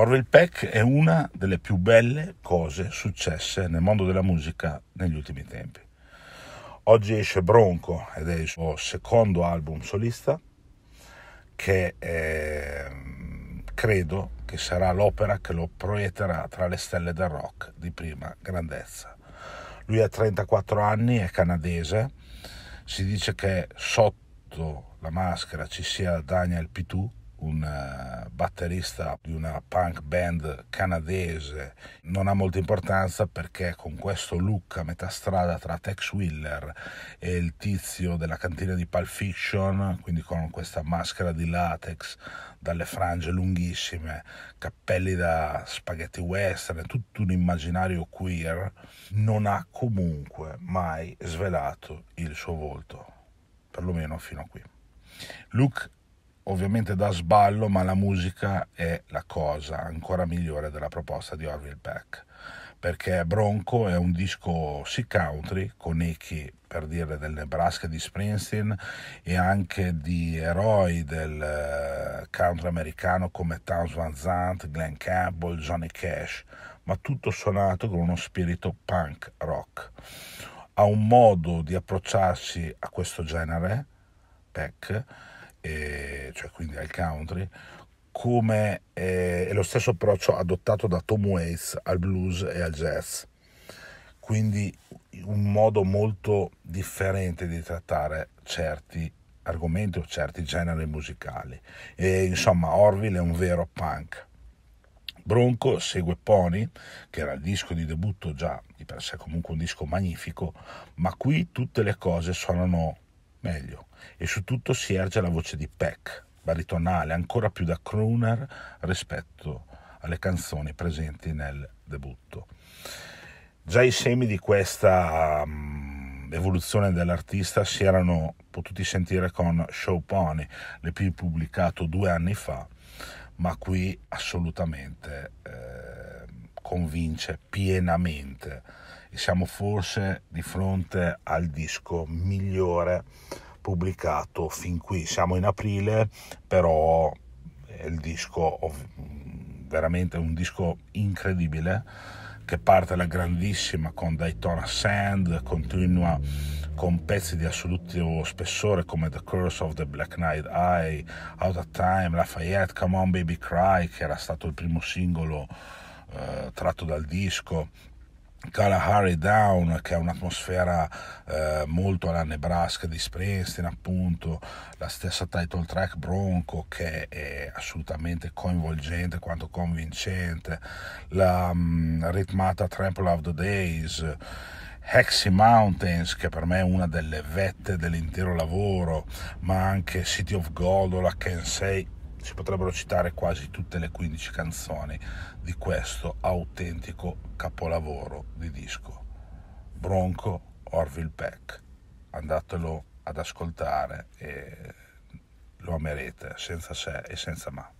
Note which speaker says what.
Speaker 1: Orville Peck è una delle più belle cose successe nel mondo della musica negli ultimi tempi. Oggi esce Bronco ed è il suo secondo album solista che è, credo che sarà l'opera che lo proietterà tra le stelle del rock di prima grandezza. Lui ha 34 anni, è canadese, si dice che sotto la maschera ci sia Daniel Pitou, un eh, batterista di una punk band canadese non ha molta importanza perché con questo look a metà strada tra Tex Willer e il tizio della cantina di Pulp Fiction, quindi con questa maschera di latex dalle frange lunghissime, cappelli da spaghetti western, tutto un immaginario queer, non ha comunque mai svelato il suo volto, perlomeno fino a qui. Luke ovviamente da sballo, ma la musica è la cosa ancora migliore della proposta di Orville Peck, perché Bronco è un disco sì country, con echi per dire del Nebraska di Springsteen e anche di eroi del eh, country americano come Towns Van Zandt, Glenn Campbell, Johnny Cash, ma tutto suonato con uno spirito punk rock. Ha un modo di approcciarsi a questo genere, Peck, e, cioè quindi al country, come eh, è lo stesso approccio adottato da Tom Waits al blues e al jazz. Quindi un modo molto differente di trattare certi argomenti o certi generi musicali. E, insomma, Orville è un vero punk. Bronco segue Pony, che era il disco di debutto già di per sé comunque un disco magnifico, ma qui tutte le cose suonano meglio e su tutto si erge la voce di Peck, baritonale, ancora più da crooner rispetto alle canzoni presenti nel debutto. Già i semi di questa um, evoluzione dell'artista si erano potuti sentire con Show Pony, l'EP pubblicato due anni fa, ma qui assolutamente eh, convince pienamente e siamo forse di fronte al disco migliore pubblicato fin qui. Siamo in aprile, però è il disco veramente un disco incredibile che parte alla grandissima con Daytona Sand, continua con pezzi di assoluto spessore come The Curse of the Black Knight Eye, Out of Time, Lafayette, Come On Baby Cry, che era stato il primo singolo eh, tratto dal disco, Kalahari Down che ha un'atmosfera eh, molto alla Nebraska di Springsteen appunto la stessa title track Bronco che è assolutamente coinvolgente quanto convincente la um, ritmata Trample of the Days Hexy Mountains, che per me è una delle vette dell'intero lavoro, ma anche City of Gold o la Kensei si potrebbero citare quasi tutte le 15 canzoni di questo autentico capolavoro di disco. Bronco Orville Peck. Andatelo ad ascoltare e lo amerete senza se e senza ma.